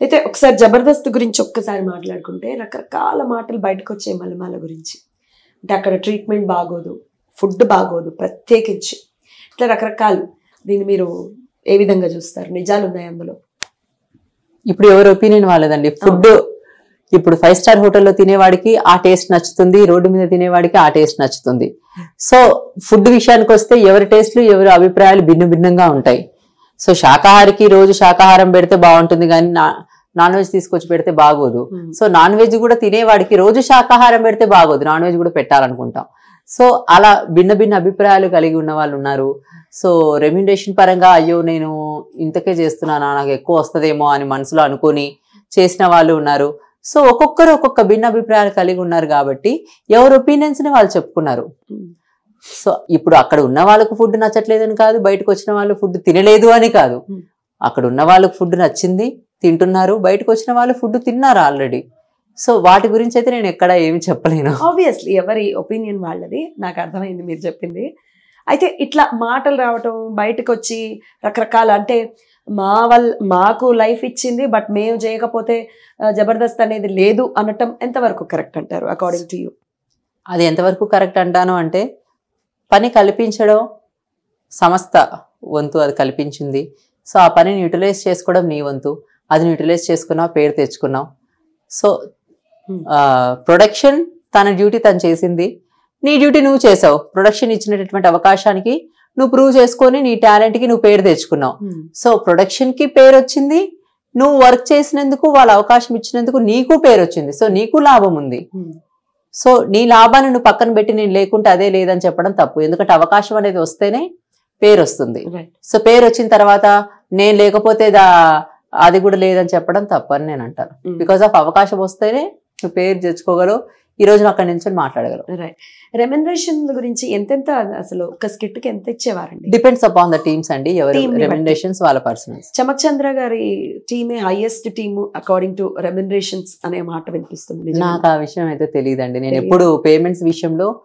అయితే ఒకసారి జబర్దస్త్ గురించి ఒక్కసారి మాట్లాడుకుంటే రకరకాల మాటలు బయటకు వచ్చే మలమాల గురించి. అంటే అక్కడ ట్రీట్మెంట్ బాగోదు ఫుడ్ బాగోదు ప్రత్యేకించి. ఇట్లా రకరకాలు. దీన్ని మీరు ఏ విధంగా చూస్తారు? నిజాలు ఉన్నాయి అందులో? ఇప్పుడు ఎవరి ఒపీనియన్ వాళ్ళదండి? ఫుడ్ ఇప్పుడు ఫైవ్ స్టార్ హోటల్లో తినేవాడికి ఆ టేస్ట్ నచ్చుతుంది రోడ్డు మీద తినేవాడికి ఆ టేస్ట్ నచ్చుతుంది. సో ఫుడ్ విషయానికి వస్తే ఎవరి టేస్ట్లు ఎవరి అభిప్రాయాలు భిన్న భిన్నంగా ఉంటాయి. సో శాకాహారికి రోజు శాకాహారం పెడితే బాగుంటుంది కానీ నాన్ వెజ్ తీసుకొచ్చి పెడితే బాగోదు. సో నాన్ వెజ్ కూడా తినేవాడికి రోజు శాకాహారం పెడితే బాగోదు. నాన్ వెజ్ కూడా పెట్టాలనుకుంటాం. సో అలా భిన్న భిన్న అభిప్రాయాలు కలిగి ఉన్న వాళ్ళు ఉన్నారు. సో రెమ్యునరేషన్ పరంగా అయ్యో నేను ఇంతకే చేస్తున్నానా నాకు ఎక్కువ వస్తుందేమో అని మనసులో అనుకొని చేసిన వాళ్ళు ఉన్నారు. సో ఒక్కొక్కరు ఒక్కొక్క భిన్న అభిప్రాయాలు కలిగి ఉన్నారు కాబట్టి ఎవరి ఒపీనియన్స్ని వాళ్ళు చెప్పుకున్నారు. సో ఇప్పుడు అక్కడ ఉన్న వాళ్ళకు ఫుడ్ నచ్చట్లేదని కాదు బయటకు వచ్చిన వాళ్ళు ఫుడ్ తినలేదు అని కాదు. Hmm. అక్కడ ఉన్న వాళ్ళకు ఫుడ్ నచ్చింది తింటున్నారు బయటకు వచ్చిన వాళ్ళు ఫుడ్ తిన్నారు ఆల్రెడీ? సో వాటి గురించి అయితే నేను ఎక్కడ ఏమి చెప్పలేను. ఆబ్వియస్లీ ఎవరి ఒపీనియన్ వాళ్ళది నాకు అర్థమైంది మీరు చెప్పింది. అయితే ఇట్లా మాటలు రావటం బయటకు వచ్చి రకరకాల అంటే మా వల్ల మాకు లైఫ్ ఇచ్చింది బట్ మేము చేయకపోతే జబర్దస్త్ అనేది లేదు అనటం ఎంతవరకు కరెక్ట్ అంటారు అకార్డింగ్ టు యూ అది ఎంతవరకు కరెక్ట్ అంటాను అంటే పని కల్పించడం సంస్థ వంతు అది కల్పించింది. సో ఆ పనిని యూటిలైజ్ చేసుకోవడం నీ వంతు. అది యూటిలైజ్ చేసుకున్నావు పేరు తెచ్చుకున్నావు. So Hmm. ప్రొడక్షన్ తన డ్యూటీ తను చేసింది. నీ డ్యూటీ నువ్వు చేసావు. ప్రొడక్షన్ ఇచ్చినటువంటి అవకాశానికి నువ్వు ప్రూవ్ చేసుకొని నీ టాలెంట్కి నువ్వు పేరు తెచ్చుకున్నావు. సో ప్రొడక్షన్కి పేరు వచ్చింది. నువ్వు వర్క్ చేసినందుకు వాళ్ళ అవకాశం ఇచ్చినందుకు నీకు పేరు వచ్చింది. సో నీకు లాభం ఉంది. సో నీ లాభాన్ని నువ్వు పక్కన పెట్టి నేను లేకుంటే అదే లేదని చెప్పడం తప్పు. ఎందుకంటే అవకాశం అనేది వస్తేనే పేరు వస్తుంది. సో పేరు వచ్చిన తర్వాత నేను లేకపోతే దా అది కూడా లేదని చెప్పడం తప్పు అని నేను అంటాను. బికాస్ ఆఫ్ అవకాశం వస్తేనే నువ్వు పేరు తెచ్చుకోగలవు. ఈ రోజు అక్కడి నుంచి మాట్లాడగలవు. రైట్ రెమ్యునరేషన్ గురించి ఎంతెంత అసలు ఒక స్కిట్కి ఎంత ఇచ్చేవారండి? డిపెండ్స్ అపాన్ ద టీమ్స్ అండి. ఎవరి. రెమెండేషన్స్ వాళ్ళ పర్సనల్స్ చమక్ చంద్ర గారి టీమే highest team according to remunerations అనే మాట వినిపిస్తుంది? నాకు ఆ విషయం అయితే తెలియదండి. నేను. ఎప్పుడు పేమెంట్స్ విషయంలో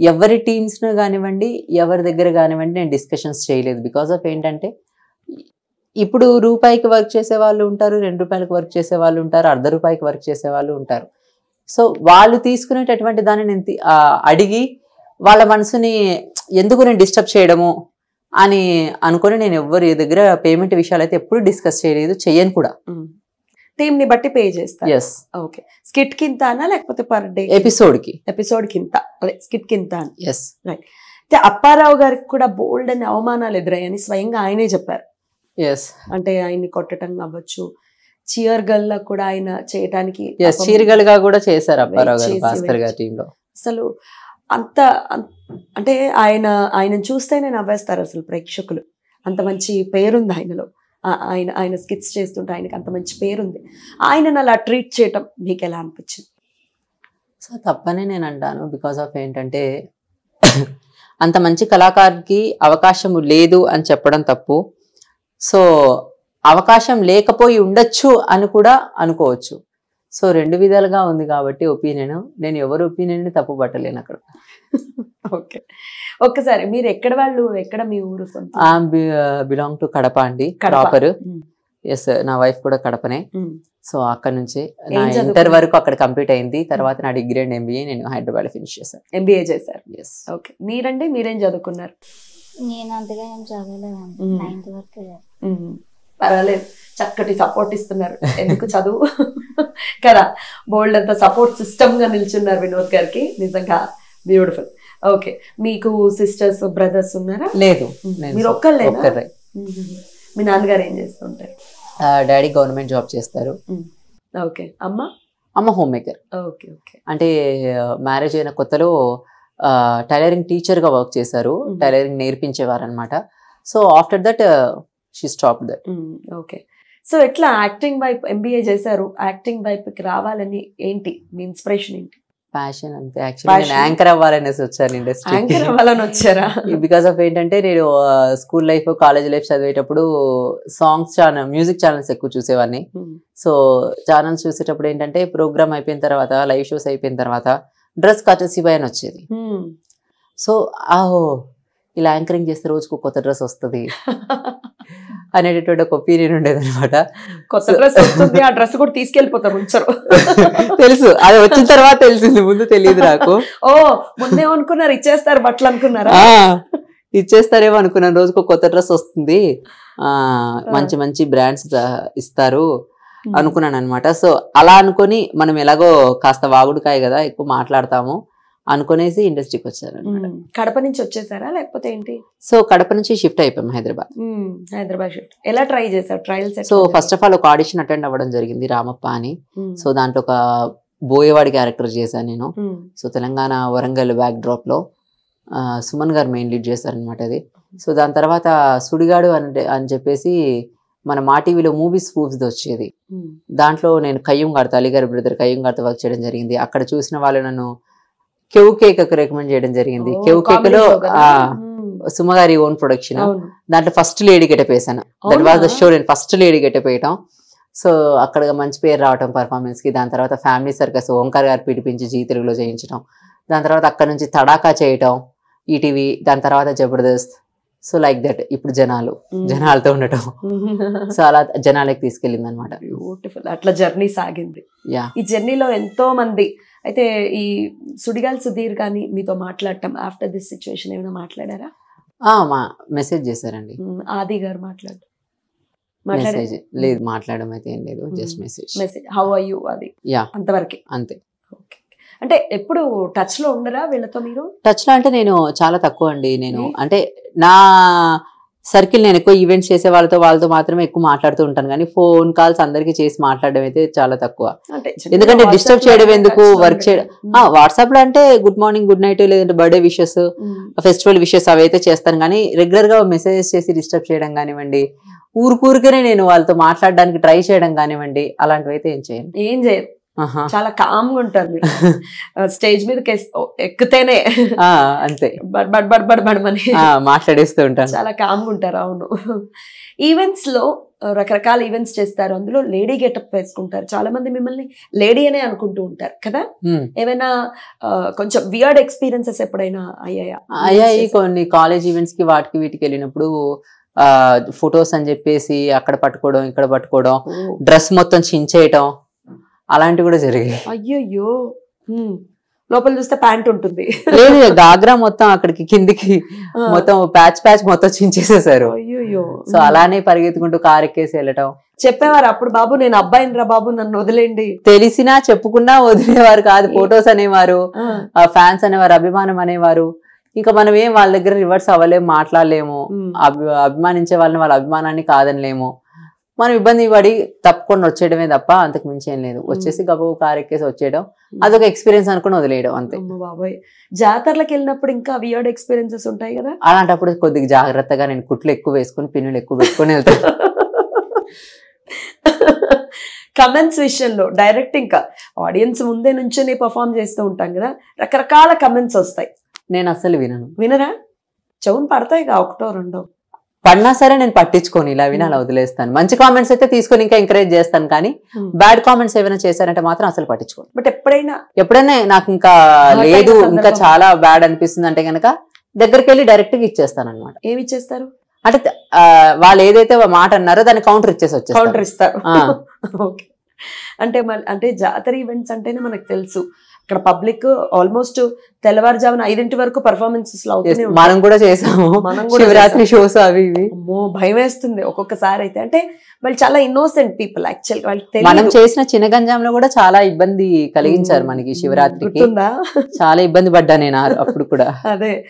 ఎవరి టీమ్స్ కానివ్వండి ఎవరి దగ్గర కానివ్వండి నేను డిస్కషన్స్ చేయలేదు. బికాస్ ఆఫ్ ఏంటంటే ఇప్పుడు రూపాయికి వర్క్ చేసే వాళ్ళు ఉంటారు రెండు రూపాయలకి వర్క్ చేసే వాళ్ళు ఉంటారు అర్ధ రూపాయికి వర్క్ చేసే వాళ్ళు ఉంటారు. సో వాళ్ళు తీసుకునేటటువంటి దాన్ని నేను అడిగి వాళ్ళ మనసుని ఎందుకు నేను డిస్టర్బ్ చేయడము అని అనుకొని నేను ఎవరి దగ్గర పేమెంట్ విషయాలు అయితే ఎప్పుడు డిస్కస్ చేయలేదు చెయ్యను కూడా. టీమ్ని బట్టి పే చేస్తారు. Yes okay. స్కిట్ అనా లేకపోతే పర్ డే ఎపిసోడ్ కింత. అదే స్కిట్ కింత అని ఎస్ అయితే అప్పారావు గారికి కూడా బోల్డ్ అని అవమానాలు ఎదురయ్యని స్వయంగా ఆయనే చెప్పారు. అంటే ఆయన్ని కొట్టడం అవ్వచ్చు. చియర్ గల్లో కూడా ఆయన చేయటానికి ఎస్ పాపం చీరగలుగా కూడా చేశారు అప్పారావు గారు చేసి భాస్కర్ వెయిట్ గారి టీంలో అసలు అంత అంటే ఆయన ఆయనను చూస్తేనే నవ్వేస్తారు అసలు ప్రేక్షకులు. అంత మంచి పేరుంది ఆయనలో. ఆయన ఆయన స్కిట్స్ చేస్తుంటే ఆయనకి అంత మంచి పేరుంది. ఆయనను అలా ట్రీట్ చేయటం మీకు ఎలా అనిపించింది? సో తప్పనే నేను అంటాను. బికాస్ ఆఫ్ ఏంటంటే అంత మంచి కళాకారుడికి అవకాశం లేదు అని చెప్పడం తప్పు. సో అవకాశం లేకపోయి ఉండొచ్చు అని కూడా అనుకోవచ్చు. సో రెండు విధాలుగా ఉంది కాబట్టి ఒపీనియన్. నేను ఎవరి ఒపీనియన్ తప్పు పట్టలేను అక్కడ. ఓకే. ఒక్కసారి మీరు ఎక్కడ వాళ్ళు ఎక్కడ మీ ఊరు బిలాంగ్ టు కడప అండి. ప్రాపర్ ఎస్ నా వైఫ్ కూడా కడపనే. సో అక్కడ నుంచి నా ఇంటర్? వరకు అక్కడ కంప్లీట్ అయింది. తర్వాత నా డిగ్రీ అండ్ ఎంబీఏ నేను హైదరాబాద్ ఫినిష్ చేశాను. ఎంబీఏ చేశారు. Yes okay. మీరండి మీరేం చదువుకున్నారు? నేను అంతగా ఏం చదవలేదండి. మ్మ్. నైన్త్ వరకు పర్వాలేదు. చక్కటి సపోర్ట్ ఇస్తున్నారు. ఎందుకు చదువు? కదా బోల్డ్ అంత సపోర్ట్ సిస్టమ్గా నిల్చున్నారు వినోద్ గారికి. నిజంగా బ్యూటిఫుల్ ఓకే మీకు సిస్టర్స్ బ్రదర్స్ ఉన్నారా? లేదు. మీరు ఉమ్, మీ నాన్నగారు ఏం చేస్తుంటారు? డాడీ గవర్నమెంట్ జాబ్ చేస్తారు. ఓకే అమ్మ? అమ్మ హోమ్ మేకర్ ఓకే ఓకే అంటే మ్యారేజ్ అయిన కొత్తలో టైలరింగ్ టీచర్గా వర్క్ చేశారు. టైలరింగ్ నేర్పించేవారు అనమాట so after that she stop that. Okay. So ఎట్లా యాక్టింగ్ వైపు ఎంబీఏ చేశారు. యాక్టింగ్ వైపుకి రావాలని ఏంటి? మీ ఇన్స్పిరేషన్ ఏంటి? ప్యాషన్ అంతే. యాక్చువల్లీ నేను. యాంకర్ అవ్వాలనేసి వచ్చాను ఇండస్ట్రీ యాంకర్ అవ్వాలని వచ్చారా? బికాస్ ఆఫ్ ఏంటంటే నేను స్కూల్ లైఫ్ కాలేజ్ లైఫ్ చదివేటప్పుడు సాంగ్స్ ఛానల్ మ్యూజిక్ ఛానల్స్ ఎక్కువ చూసేవాడిని సో ఛానల్స్ చూసేటప్పుడు ఏంటంటే ప్రోగ్రామ్ అయిపోయిన తర్వాత లైవ్ షోస్ అయిపోయిన తర్వాత డ్రెస్ కటసీ బాయ్ అని వచ్చేది. సో ఆహో ఇలా యాంకరింగ్ చేస్తే రోజుకు కొత్త డ్రెస్ వస్తుంది. అనేటటువంటి ఒక ఒపీనియన్ ఉండేది అనమాట కొత్త డ్రెస్ వస్తుంది ఆ డ్రెస్ కూడా తీసుకెళ్ళిపోతారు ఉంచరు తెలుసు. అది వచ్చిన తర్వాత తెలిసింది ముందు తెలియదు నాకు. ఓ ముందే అనుకున్నారు ఇచ్చేస్తారు బట్టలు అనుకున్నారా? ఇచ్చేస్తారేమో అనుకున్నాను రోజుకు కొత్త డ్రెస్ వస్తుంది. ఆ మంచి మంచి బ్రాండ్స్ ఇస్తారు. అనుకున్నాను అనమాట సో అలా అనుకొని మనం ఎలాగో కాస్త వాగుడుకాయ కదా ఎక్కువ మాట్లాడతాము అనుకునేసి ఇండస్ట్రీకి వచ్చాను ఉమ్. కడప నుంచి వచ్చేసారా? లేకపోతే ఏంటి? సో కడప నుంచి షిఫ్ట్ అయిపోయాం హైదరాబాద్. హైదరాబాద్ షిఫ్ట్. ఎలా ట్రై చేశారు? Trials so first of all ఒక ఆడిషన్ అటెండ్ అవ్వడం జరిగింది రామప్ప అని. సో దాంట్లో ఒక బోయేవాడి క్యారెక్టర్ చేశాను నేను. సో తెలంగాణ వరంగల్ బ్యాక్ డ్రాప్లో సుమన్ గారు మెయిన్ లీడ్ చేశారనమాట అది. సో దాని తర్వాత సుడిగాడు అని అని చెప్పేసి మన మా టీవీలో మూవీస్ ప్రూఫ్స్ వచ్చేది. దాంట్లో నేను కయ్యం గారితో అలీ గారి బ్రదర్ కయ్యం గారితో వర్క్ చేయడం జరిగింది. అక్కడ చూసిన వాళ్ళు నన్ను కెవ్ కేక్ రికమెండ్ చేయడం జరిగింది. కెవ్ కేక్లో ఆ, సుమ గారి ఓన్ ప్రొడక్షన్ దాంట్లో ఫస్ట్ లేడీ గెటప్ వేసాను దట్ వాజ్ ద? షో నేను ఫస్ట్ లేడీ గెటప్ వేయటం సో అక్కడ మంచి పేరు రావటం పర్ఫార్మెన్స్కి. దాని తర్వాత ఫ్యామిలీ సర్కస్ ఓంకార్ గారు పిలిపించి జీ తెలుగులో చేయించడం దాని తర్వాత అక్కడ నుంచి తడాకా చేయటం ఈటీవీ. దాని తర్వాత జబర్దస్త్. సో లైక్ దట్ ఇప్పుడు జనాలు జనాలతో ఉండటం. సో అలా జనాలకి తీసుకెళ్ళింది అనమాట బ్యూటిఫుల్ అట్లా జర్నీ సాగింది. యా. ఈ జర్నీలో ఎంతో మంది అయితే ఈ సుడిగాల్ సుధీర్ కానీ మీతో మాట్లాడటం ఆఫ్టర్ దిస్ సిచ్యువేషన్ ఏమైనా మాట్లాడారా? మా మెసేజ్ చేశారండి. ఆది గారు మాట్లాడు మాట్లాడారు? మెసేజ్ లేదు మాట్లాడడం అయితే ఏం లేదు just message message how are you అది యా. అంతవరకే. అంతే. ఓకే అంటే ఎప్పుడు టచ్లో ఉండరా వీళ్ళతో మీరు? టచ్లో అంటే నేను చాలా తక్కువ అండి. నేను? అంటే నా సర్కిల్ నేను ఎక్కువ ఈవెంట్స్ చేసే వాళ్ళతో వాళ్ళతో మాత్రమే ఎక్కువ మాట్లాడుతూ ఉంటాను. కానీ ఫోన్ కాల్స్ అందరికి చేసి మాట్లాడడం అయితే చాలా తక్కువ. ఎందుకంటే లో చేయడం ఎందుకు, work చేయడం. వాట్సాప్లో అంటే గుడ్ మార్నింగ్ గుడ్ నైట్ లేదంటే బర్త్డే విషెస్ ఫెస్టివల్ విషెస్ అవి అయితే చేస్తాను. కానీ రెగ్యులర్గా మెసేజెస్ చేసి డిస్టర్బ్ చేయడం కానివ్వండి ఊరుకూరికనే నేను వాళ్ళతో మాట్లాడడానికి ట్రై చేయడం కానివ్వండి అలాంటివి అయితే ఏం చేయను. ఏం ఆహా. చాలా కామ్గా ఉంటారు మీరు. స్టేజ్ మీద ఎక్కితేనే. అంతే. బడ్ బడ్ బడ్ బడ్ బడమని ఆ, మాట్లాడేస్తూ ఉంటాను. చాలా కామ్గా ఉంటారు అవును. ఈవెంట్స్లో రకరకాల ఈవెంట్స్ చేస్తారు. అందులో లేడీ గెటప్ వేసుకుంటారు. చాలా మంది మిమ్మల్ని లేడీ అనే అనుకుంటూ ఉంటారు కదా. ఏమైనా కొంచెం వియర్డ్ ఎక్స్పీరియన్సెస్ ఎప్పుడైనా అయ్యాయా? అయ్యాయి కొన్ని కాలేజ్ ఈవెంట్స్కి వాటికి వీటికి వెళ్ళినప్పుడు ఫొటోస్ అని చెప్పేసి అక్కడ పట్టుకోవడం ఇక్కడ పట్టుకోవడం డ్రెస్ మొత్తం చించేయటం అలాంటివి కూడా జరిగాయి. అయ్యయ్యో హ్మ్. లోపల చూస్తే ప్యాంట్ ఉంటుంది. లేదు గాగ్రా మొత్తం అక్కడికి కిందికి మొత్తం ప్యాచ్ ప్యాచ్ మొత్తం చించేసేసారు. సో అలానే పరిగెత్తుకుంటూ కార్ ఎక్కేసి వెళ్ళటం. చెప్పేవారు అప్పుడు బాబు నేను అబ్బాయిని రా బాబు నన్ను వదిలేండి తెలిసినా చెప్పుకున్నా వదిలేవారు కాదు ఫొటోస్ అనేవారు ఆ, ఫ్యాన్స్ అనేవారు అభిమానం అనేవారు. ఇంకా మనం ఏం వాళ్ళ దగ్గర రివర్స్ అవ్వలేము మాట్లాడలేము. అభిమానించే వాళ్ళని వాళ్ళ అభిమానాన్ని కాదనలేము. మనం ఇబ్బంది పడి తప్పకుండా వచ్చేయడమే తప్ప అంతకు మించి ఏం లేదు. వచ్చేసి గబు కార్ ఎక్కేసి వచ్చేయడం అదొక ఎక్స్పీరియన్స్ అనుకుని వదిలేయడం అంతే. బాబాయ్. జాతరలకు వెళ్ళినప్పుడు ఇంకా వియర్డ్ ఎక్స్పీరియన్సెస్ ఉంటాయి కదా? అలాంటప్పుడు కొద్దిగా జాగ్రత్తగా నేను కుట్లు ఎక్కువ వేసుకుని పిన్నులు ఎక్కువ పెట్టుకుని వెళ్తాను కమెంట్స్ విషయంలో డైరెక్ట్ ఇంకా ఆడియన్స్ ముందే నుంచొని పర్ఫామ్ చేస్తూ ఉంటాం కదా? రకరకాల కమెంట్స్ వస్తాయి. నేను అస్సలు వినను. వినరా? చెవును పడతాయి ఒకటో రెండో. పడినా సరే నేను పట్టించుకోని ఇలా విని అలా వదిలేస్తాను. మంచి కామెంట్స్ అయితే తీసుకొని ఇంకా ఎంకరేజ్ చేస్తాను కానీ. బ్యాడ్ కామెంట్స్ ఏమైనా చేశారంటే మాత్రం అసలు పట్టించుకోను. బట్ ఎప్పుడైనా ఎప్పుడైనా నాకు ఇంకా లేదు. ఇంకా చాలా బ్యాడ్ అనిపిస్తుంది అంటే కనుక దగ్గరికి వెళ్ళి డైరెక్ట్గా ఇచ్చేస్తాను అనమాట ఏమి ఇచ్చేస్తారు? అంటే వాళ్ళు ఏదైతే మాట అన్నారో దాన్ని కౌంటర్ ఇచ్చేసి కౌంటర్ వచ్చేస్తారు ఇస్తారు. అంటే అంటే జాతర ఈవెంట్స్ అంటేనే మనకు తెలుసు. అక్కడ పబ్లిక్ ఆల్మోస్ట్ తెల్లవారుజామున ఐదింటి వరకు పర్ఫార్మెన్సెస్. మనం కూడా చేసాము. మనం కూడా శివరాత్రి షోస్ అవి అమ్మో భయం వేస్తుంది ఒక్కొక్కసారి అయితే. అంటే వాళ్ళు చాలా ఇన్నోసెంట్ పీపుల్ యాక్చువల్ వాళ్ళకి మనం చేసిన చిన్నగంజాంలో కూడా చాలా ఇబ్బంది కలిగించారు మనకి శివరాత్రికి. గుర్తుందా? చాలా ఇబ్బంది పడ్డా నేను అప్పుడు కూడా. అదే.